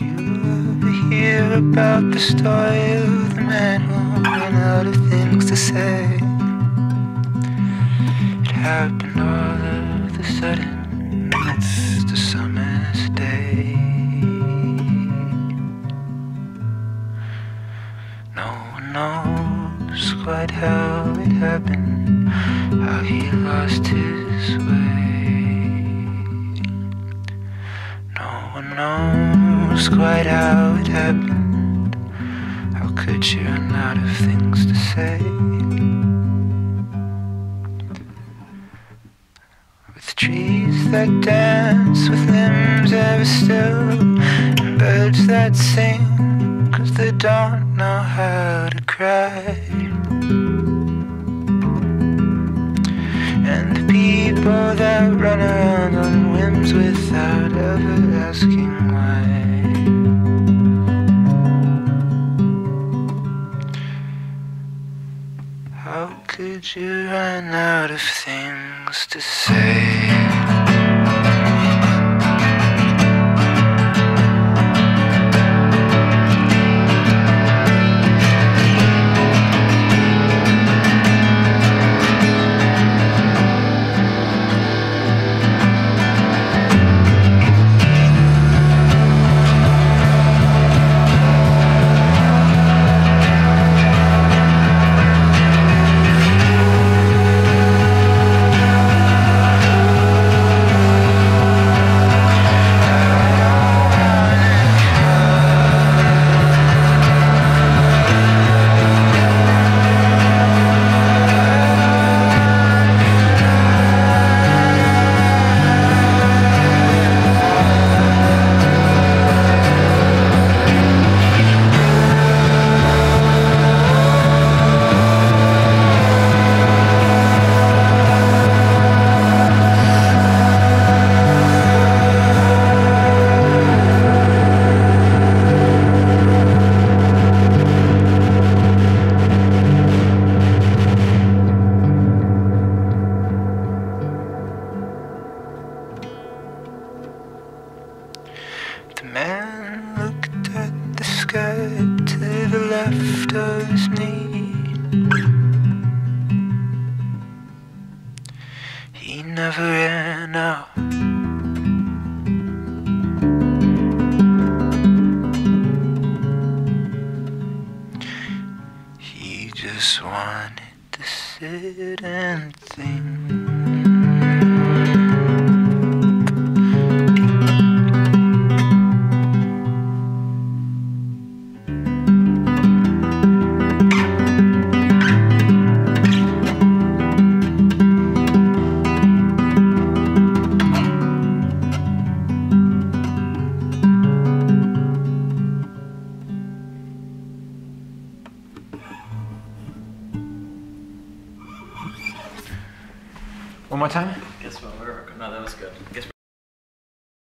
you ever hear about the story of the man who ran out of things to say? It happened all of a sudden, it's the summer's day. No one knows quite how it happened, how he lost his way. No one knows quite how it happened. How could you run out of things to say? With trees that dance, with limbs ever still, and birds that sing, cause they don't know how to cry. And the people that run around on whims without ever asking why. Could you run out of things to say? The man looked at the sky to the left of his knee. He never ran out. He just wanted to sit and think. One more time? Guess what? We're, no, that was good.